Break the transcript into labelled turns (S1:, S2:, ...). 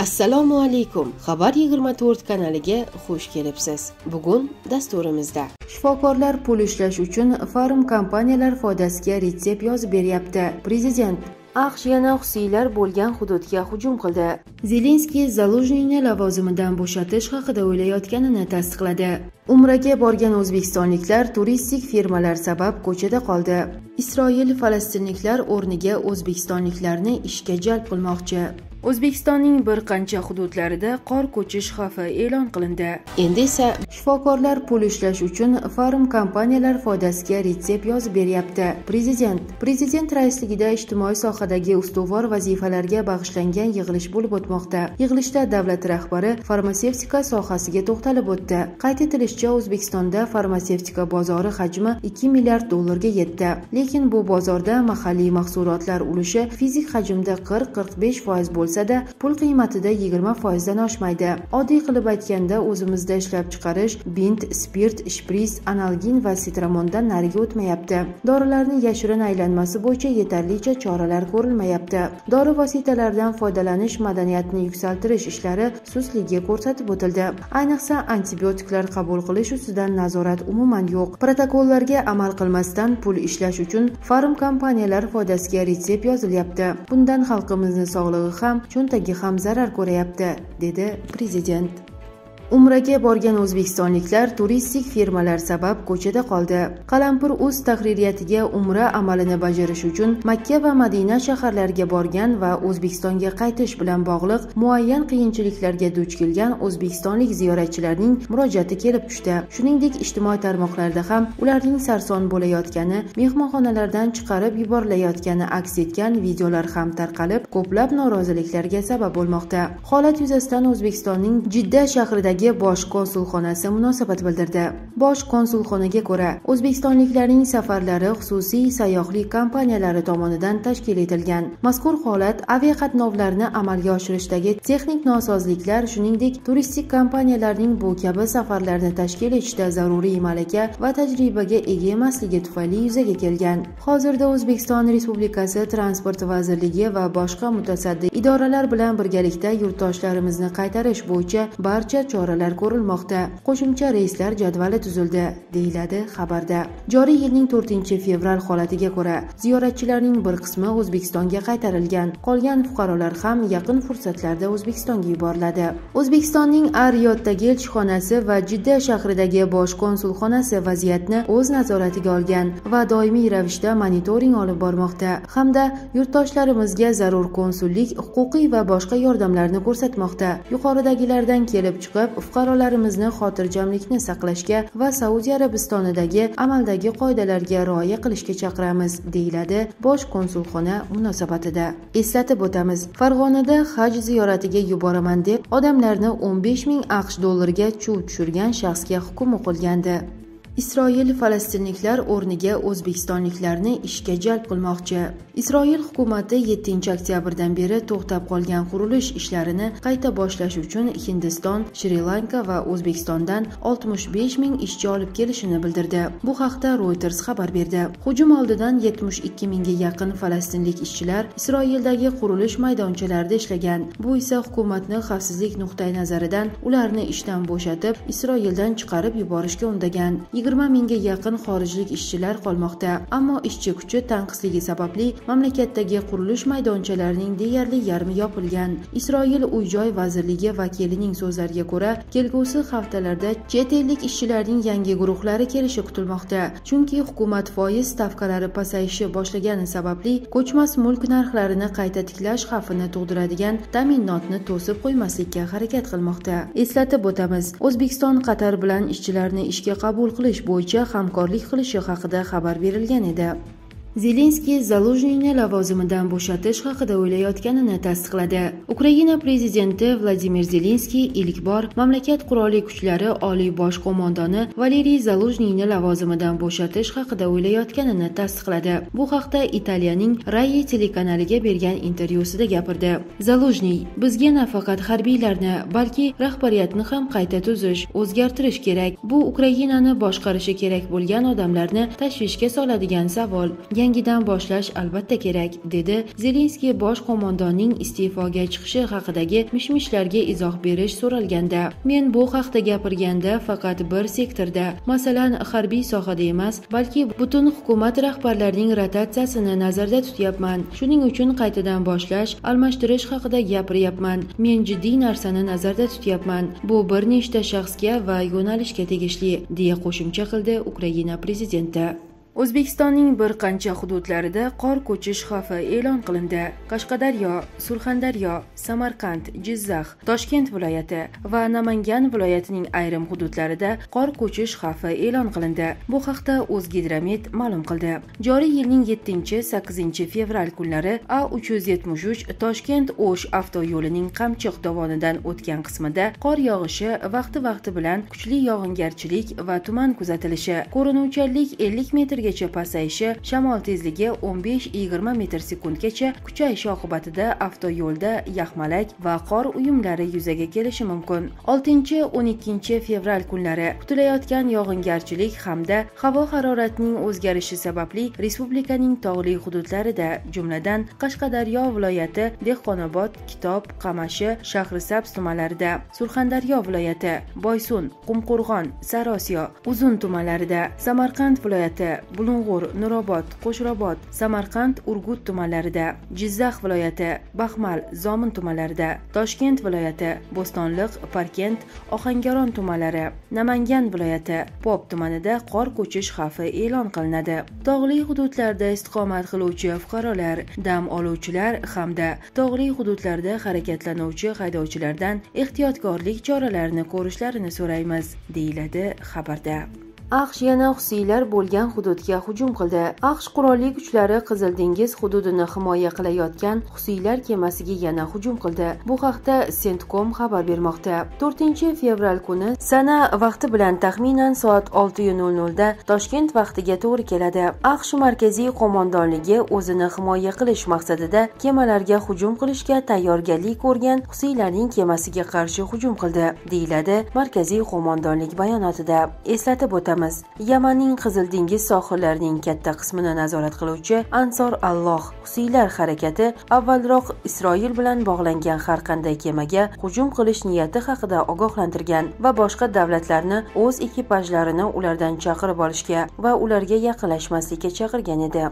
S1: assalomu alaykum. Xabar 24 kanaliga xush kelibsiz. Bugun dasturimizda. Shifokorlar pul ishlash uchun farm kompaniyalar foydasiga retsept yozib beryapti. Prezident aqsh yana husiylar bo'lgan hududga hujum qildi. Zelenskiy zalujniyni lavozimidan bo'shatish haqida o'ylayotganini tasdiqladi. Umraga borgan o'zbekistonliklar turistik firmalar sabab ko'chada qoldi. Isroil falastinliklar o'rniga o'zbekistonliklarni ishga jalb qilmoqchi o'zbekistonning bir qancha hududlarida qor ko'chish xavfi e'lon qilindi. Endi esa shifokorlar pul ishlash uchun farm kompaniyalar foydasiga retsept yozib beryapti. Prezident prezident raisligida ijtimoiy sohadagi ustuvor vazifalarga bag'ishlangan yig'ilish bo'lib o'tmoqda. Yig'ilishda davlat rahbari farmatsevtika sohasiga to'xtalib o'tdi. Qayd etilishicha o'zbekistonda farmatsevtika bozori hajmi 2 milliard dollarga yetdi. Lekin bu bozorda mahalliy mahsulotlar ulushi fizik hajmda 40-45 foiz bo'lsa bo'lsa-da, pul qiymatida 20 foizdan oshmaydi. Oddiy qilib aytganda, o'zimizda ishlab chiqarish bint, spirt, shpris, analgin va sitramondan nariga o'tmayapti. Dorilarning yashirin aylanmasi bo'yicha yetarlicha choralar ko'rilmayapti. Dori vositalaridan foydalanish madaniyatini yuksaltirish ishlari sustligi ko'rsatib o'tildi. Ayniqsa, antibiotiklar qabul qilish ustidan nazorat umuman yo'q. Protokollarga amal qilmasdan pul ishlash uchun farm kompaniyalar foydasiga retsept yozilyapti. Bundan xalqimizning sog'lig'i ham cho'ntagi ham zarar ko'ryapti dedi prezident. Umraga borgan o'zbekistonliklar turistik firmalar sabab ko'chada qoldi. Qalampir o'z tahririyatiga umra amalini bajarish uchun makka va madina shaharlariga borgan va o'zbekistonga qaytish bilan bog'liq muayyan qiyinchiliklarga duch kelgan o'zbekistonlik ziyoratchilarning murojaati kelib tushdi. Shuningdek ijtimoiy tarmoqlarda ham ularning sarson bo'layotgani mehmonxonalardan chiqarib yuborilayotgani aks etgan videolar ham tarqalib ko'plab noroziliklarga sabab bo'lmoqda. Holat yuzasidan o'zbekistonning jidda shahridagi bosh konsulxonasi munosabat bildirdi. Bosh konsulxonaga ko'ra o'zbekistonliklarning safarlari xususiy sayyohlik kompaniyalari tomonidan tashkil etilgan. Mazkur holat aviaqatnovlarni amalga oshirishdagi texnik nosozliklar shuningdek turistik kompaniyalarning bu kabi safarlarni tashkil etishda zaruriy malaka va tajribaga ega emasligi tufayli yuzaga kelgan. Hozirda o'zbekiston respublikasi transport vazirligi va boshqa mutasaddi idoralar bilan birgalikda yurtdoshlarimizni qaytarish bo'yicha barcha chora choralar ko'rilmoqda. Qo'shimcha reyslar jadvali tuzildi deyiladi xabarda. Joriy yilning 4 fevral holatiga ko'ra ziyoratchilarning bir qismi o'zbekistonga qaytarilgan. Qolgan fuqarolar ham yaqin fursatlarda o'zbekistonga yuboriladi. O'zbekistonning ar riyoddagi elchixonasi va jidda shahridagi bosh konsulxonasi vaziyatni o'z nazoratiga olgan va doimiy ravishda monitoring olib bormoqda. Hamda yurtdoshlarimizga zarur konsullik huquqiy va boshqa yordamlarni ko'rsatmoqda. Yuqoridagilardan kelib chiqib fuqarolarimizni xotirjamlikni saqlashga va saudiya arabistonidagi amaldagi qoidalarga rioya qilishga chaqiramiz deyiladi bosh konsulxona munosabatida. Eslatib o'tamiz farg'onada haj ziyoratiga yuboraman deb odamlarni 15 ming aqsh dollariga chuv tushirgan shaxsga hukm o'qilgandi. Isroil falastinliklar o'rniga o'zbekistonliklarni ishga jalb qilmoqchi. Isroil hukumati 7 oktyabrdan beri to'xtab qolgan qurilish ishlarini qayta boshlash uchun hindiston shri lanka va o'zbekistondan 65 ming ishchi olib kelishini bildirdi. Bu haqda reuters xabar berdi. Hujum oldidan 72 mingga yaqin falastinlik ishchilar isroildagi qurilish maydonchalarida ishlagan. Bu esa hukumatni xavfsizlik nuqtai nazaridan ularni ishdan bo'shatib isroildan chiqarib yuborishga undagan. 20 mingga yaqin xorijlik ishchilar qolmoqda. Ammo ishchi kuchi tanqisligi sababli mamlakatdagi qurilish maydonchalarining deyarli yarmi yopilgan. Isroil uy joy vazirligi vakilining so'zlariga ko'ra kelgusi haftalarda chet ellik ishchilarning yangi guruhlari kelishi kutilmoqda. Chunki hukumat foiz stavkalari pasayishi boshlagani sababli ko'chmas mulk narxlarini qayta tiklash xavfini tug'diradigan ta'minotni to'sib qo'ymaslikka harakat qilmoqda. Eslatib o'tamiz o'zbekiston qatar bilan ishchilarni ishga qabul qilish bo'yicha hamkorlik qilishi haqida xabar berilgan edi. Zelenskiy zalujniyni lavozimidan bo'shatish haqida o'ylayotganini tasdiqladi. Ukraina prezidenti vladimir zelenskiy ilk bor mamlakat qurolli kuchlari oliy bosh qo'mondoni valeriy zalujniyni lavozimidan bo'shatish haqida o'ylayotganini tasdiqladi. Bu haqda italiyaning rai telekanaliga bergan intervyusida gapirdi. Zalujniy bizga nafaqat harbiylarni balki rahbariyatni ham qayta tuzish o'zgartirish kerak. Bu ukrainani boshqarishi kerak bo'lgan odamlarni tashvishga soladigan savol. Yangidan boshlash albatta kerak dedi zelenskiy bosh qo'mondonning iste'foga chiqishi haqidagi mish-mishlarga izoh berish so'ralganda. Men bu haqda gapirganda faqat bir sektorda masalan harbiy sohada emas balki butun hukumat rahbarlarining rotatsiyasini nazarda tutyapman. Shuning uchun qaytadan boshlash almashtirish haqida gapiryapman. Men jiddiy narsani nazarda tutyapman. Bu bir nechta shaxsga va yo'nalishga tegishli deya qo'shimcha qildi ukraina prezidenti. O'zbekistonning bir qancha hududlarida qor ko'chish xavfi e'lon qilindi. Qashqadaryo surxondaryo samarqand jizzax toshkent viloyati va namangan viloyatining ayrim hududlarida qor ko'chish xavfi e'lon qilindi. Bu haqda o'zgidromet ma'lum qildi. Joriy yilning 7-8 fevral kunlari a 373 toshkent o'sh avtoyo'lining qamchiq dovonidan o'tgan qismida qor yog'ishi vaqti vaqti bilan kuchli yog'ingarchilik va tuman kuzatilishi ko'rinuvchanlik 50 metr metrgacha pasayishi shamol tezligi 15-20 metr sekundgacha kuchayishi oqibatida avtoyo'lda yaxmalak va qor uyumlari yuzaga kelishi mumkin. 6-12 fevral kunlari kutilayotgan yog'ingarchilik hamda havo haroratining o'zgarishi sababli respublikaning tog'li hududlarida jumladan qashqadaryo viloyati dehqonobod kitob qamashi shahrisabz tumanlarida surxondaryo viloyati boysun qumqo'rg'on sarosiyo uzun tumanlarida samarqand viloyati bulung'ur nurobod qo'shrobod samarqand urgut tumanlarida jizzax viloyati baxmal zomin tumanlarida toshkent viloyati bo'stonliq parkent ohangaron tumanlari namangan viloyati pop tumanida qor ko'chish xavfi e'lon qilinadi. Tog'li hududlarda istiqomat qiluvchi fuqarolar dam oluvchilar hamda tog'li hududlarda harakatlanuvchi haydovchilardan ehtiyotkorlik choralarini ko'rishlarini so'raymiz deyiladi xabarda. Aqsh yana husiylar bo'lgan hududga hujum qildi. Aqsh qurolli kuchlari qizil dengiz hududini himoya qilayotgan husiylar kemasiga yana hujum qildi. Bu haqda sentcom xabar bermoqda. 4 fevral kuni sana vaqti bilan taxminan soat 6:00da toshkent vaqtiga to'g'ri keladi. Aqsh markaziy qo'mondonligi o'zini himoya qilish maqsadida kemalarga hujum qilishga tayyorgarlik ko'rgan husiylarning kemasiga qarshi hujum qildi deyiladi markaziy qo'mondonlik bayonotida. Eslatib o'tamiz qilamiz. Yamanning qizil dengiz sohillarining katta qismini nazorat qiluvchi ansor alloh husiylar harakati avvalroq isroil bilan bog'langan har qanday kemaga hujum qilish niyati haqida ogohlantirgan va boshqa davlatlarni o'z ekipajlarini ulardan chaqirib olishga va ularga yaqinlashmaslikka chaqirgan edi.